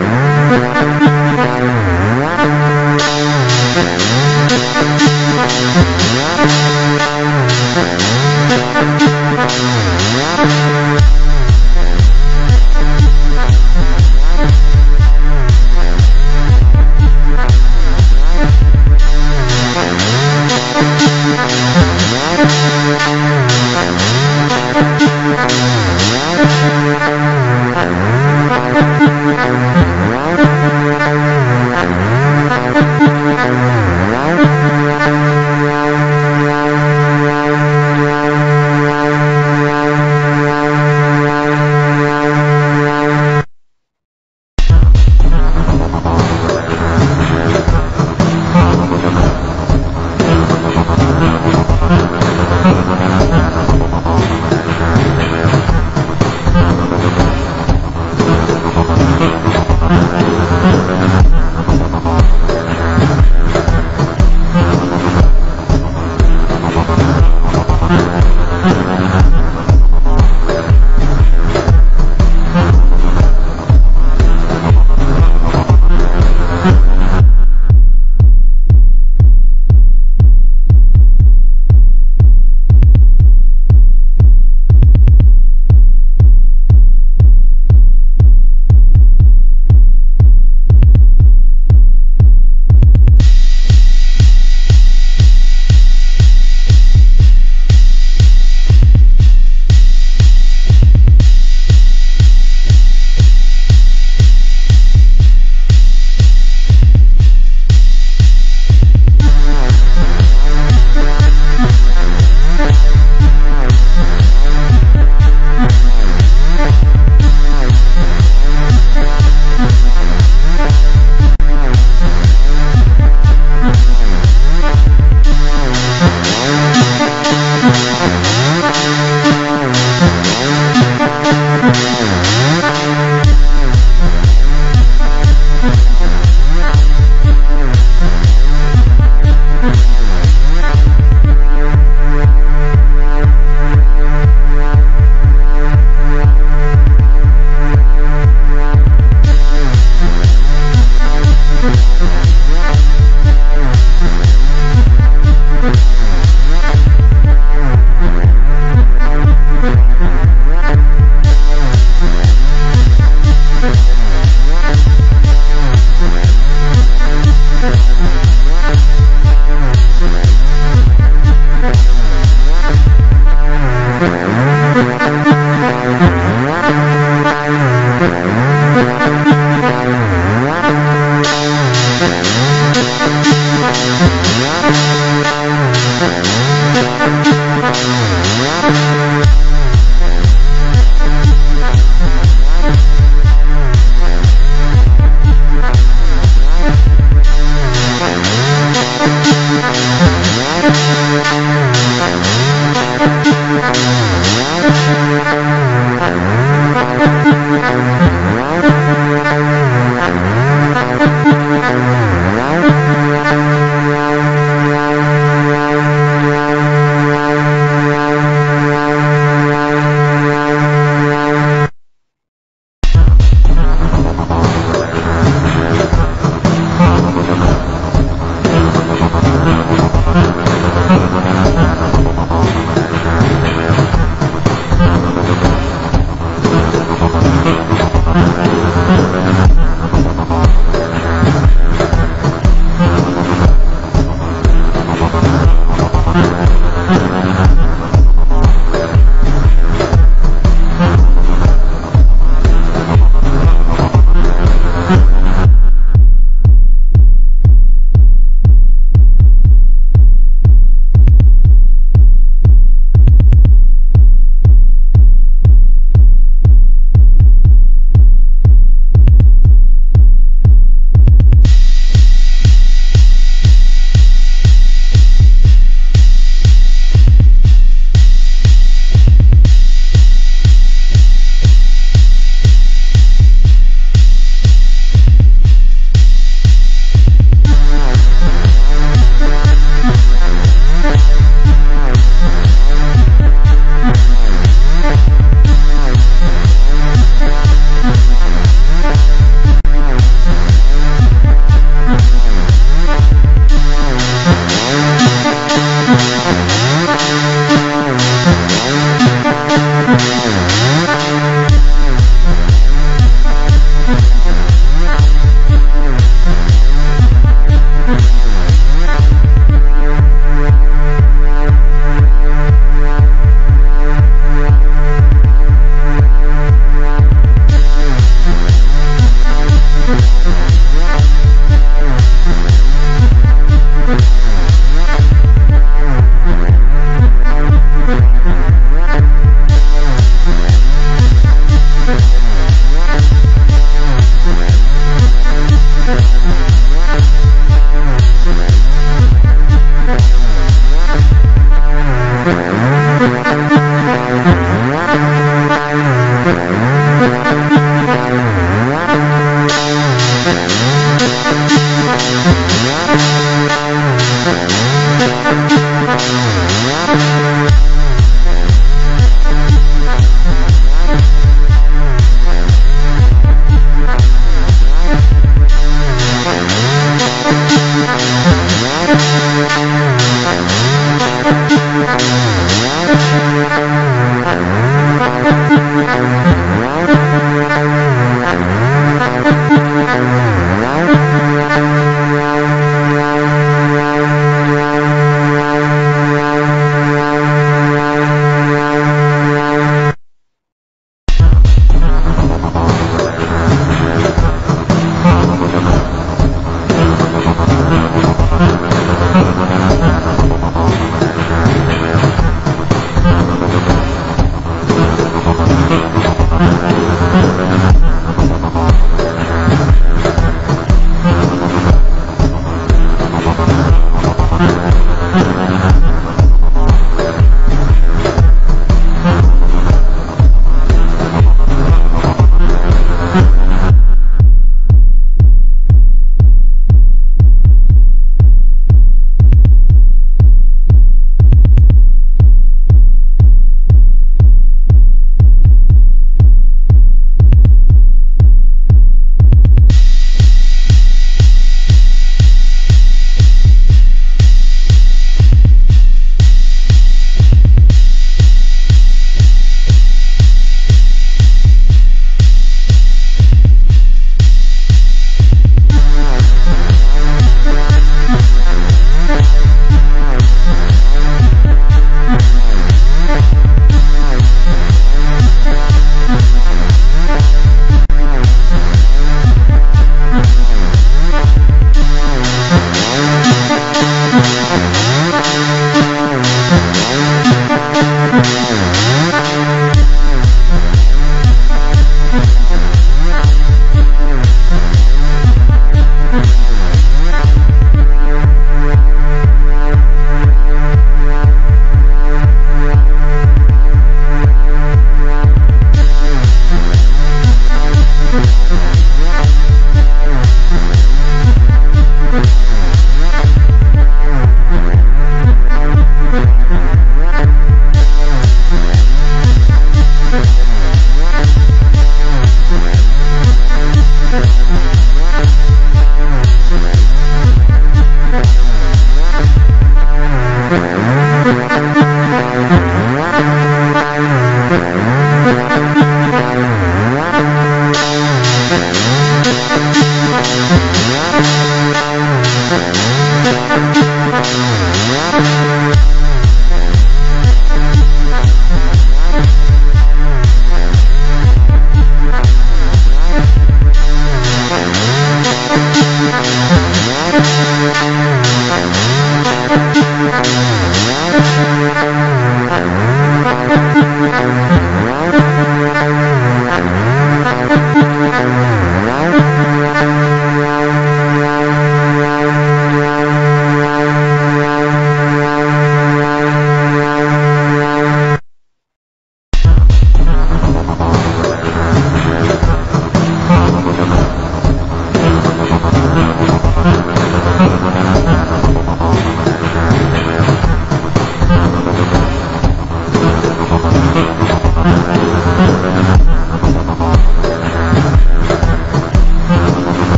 Thank you.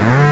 Thank.